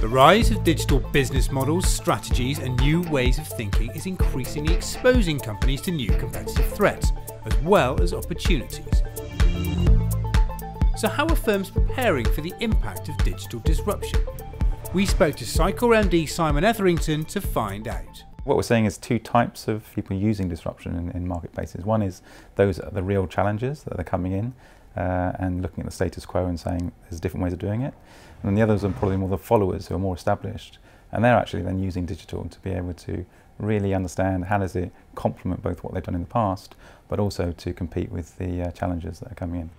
The rise of digital business models, strategies, and new ways of thinking is increasingly exposing companies to new competitive threats, as well as opportunities. So, how are firms preparing for the impact of digital disruption? We spoke to Sitecore MD Simon Etherington to find out. What we're seeing is two types of people using disruption in, in marketplaces. One is those are the real challenges that are coming in uh, and looking at the status quo and saying there's different ways of doing it. And the others are probably more the followers who are more established. And they're actually then using digital to be able to really understand how does it complement both what they've done in the past, but also to compete with the uh, challenges that are coming in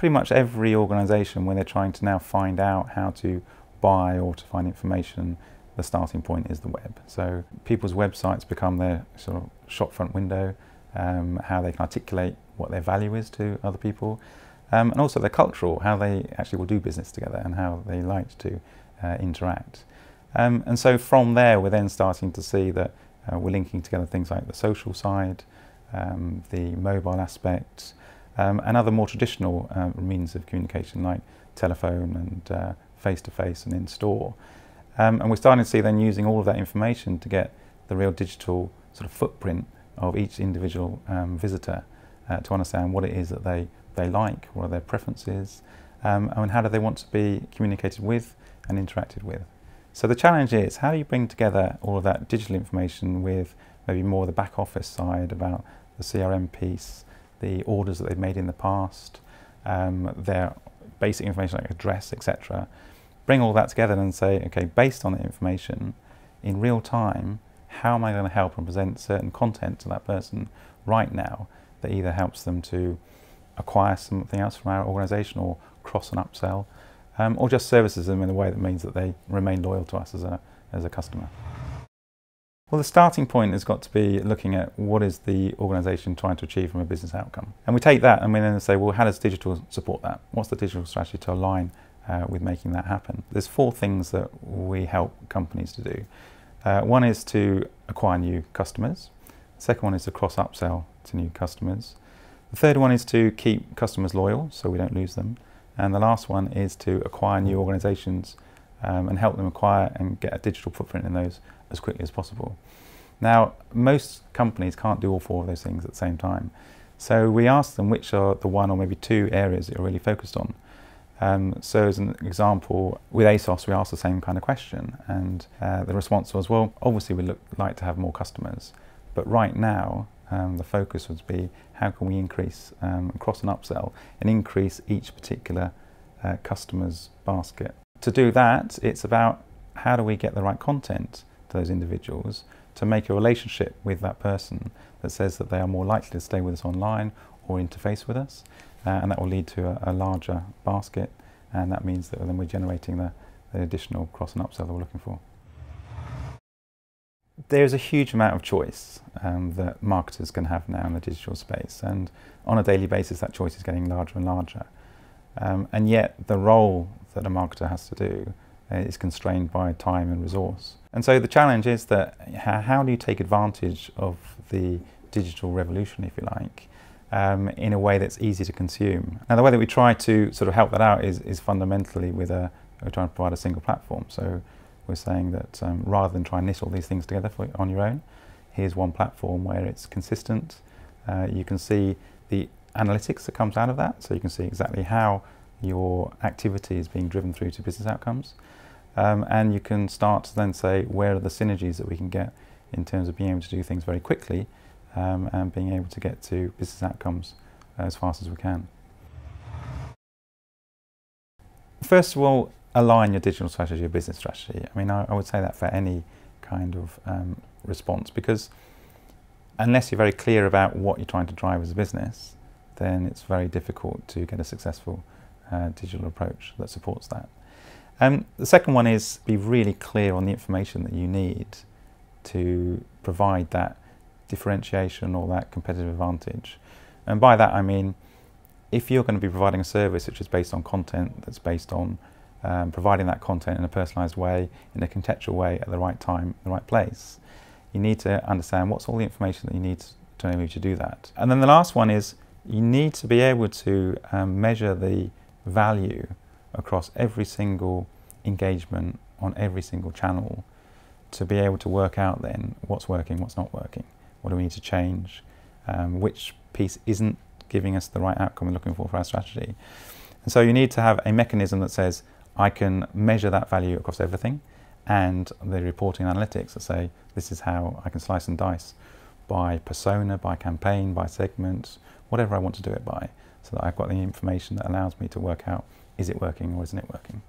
pretty much every organisation when they're trying to now find out how to buy or to find information, the starting point is the web. So people's websites become their sort of shopfront window, um, how they can articulate what their value is to other people, um, and also their cultural, how they actually will do business together and how they like to uh, interact. Um, and so from there, we're then starting to see that uh, we're linking together things like the social side, um, the mobile aspect, um, and other more traditional uh, means of communication like telephone and face to face and in store. Um, and we're starting to see then using all of that information to get the real digital sort of footprint of each individual um, visitor uh, to understand what it is that they, they like, what are their preferences, um, and how do they want to be communicated with and interacted with. So the challenge is how do you bring together all of that digital information with maybe more the back office side about the CRM piece, the orders that they've made in the past, um, their basic information like address, etc. Bring all that together and say, okay, based on the information, in real time, how am I going to help and present certain content to that person right now that either helps them to acquire something else from our organisation or cross and upsell, um, or just services them in a way that means that they remain loyal to us as a, as a customer. Well, the starting point has got to be looking at what is the organisation trying to achieve from a business outcome. And we take that and we then say, well, how does digital support that? What's the digital strategy to align uh, with making that happen? There's four things that we help companies to do. Uh, one is to acquire new customers. Second one is to cross upsell to new customers. The third one is to keep customers loyal so we don't lose them. And the last one is to acquire new organisations um, and help them acquire and get a digital footprint in those as quickly as possible. Now, most companies can't do all four of those things at the same time. So we ask them which are the one or maybe two areas that you're really focused on. Um, so as an example, with ASOS, we asked the same kind of question, and uh, the response was, well, obviously we'd like to have more customers, but right now um, the focus would be how can we increase um, cross and upsell and increase each particular uh, customer's basket. To do that, it's about how do we get the right content to those individuals to make a relationship with that person that says that they are more likely to stay with us online or interface with us, uh, and that will lead to a, a, larger basket, and that means that then we're generating the, the additional cross and upsell that we're looking for. There's a huge amount of choice um, that marketers can have now in the digital space, and on a daily basis, that choice is getting larger and larger. Um, and yet, the role that a marketer has to do uh, is constrained by time and resource. And so the challenge is that how, do you take advantage of the digital revolution, if you like, um, in a way that's easy to consume. Now, the way that we try to sort of help that out is, is fundamentally with a, we're trying to provide a single platform. So we're saying that um, rather than try and knit all these things together for, on your own, here's one platform where it's consistent. Uh, you can see the analytics that comes out of that, so you can see exactly how your activity is being driven through to business outcomes. Um, and you can start to then say where are the synergies that we can get in terms of being able to do things very quickly um, and being able to get to business outcomes as fast as we can. First of all, align your digital strategy, your business strategy. I mean, I, I would say that for any kind of um, response because unless you're very clear about what you're trying to drive as a business, then it's very difficult to get a successful uh, digital approach that supports that. Um, the second one is be really clear on the information that you need to provide that differentiation or that competitive advantage. And by that I mean if you're going to be providing a service which is based on content that's based on um, providing that content in a personalised way, in a contextual way, at the right time, the right place, you need to understand what's all the information that you need to enable you to do that. And then the last one is you need to be able to um, measure the value across every single engagement on every single channel to be able to work out then what's working, what's not working, what do we need to change, um, which piece isn't giving us the right outcome we're looking for for our strategy. And so you need to have a mechanism that says, I can measure that value across everything, and the reporting analytics that say, this is how I can slice and dice by persona, by campaign, by segment, whatever I want to do it by, so that I've got the information that allows me to work out, is it working or isn't it working.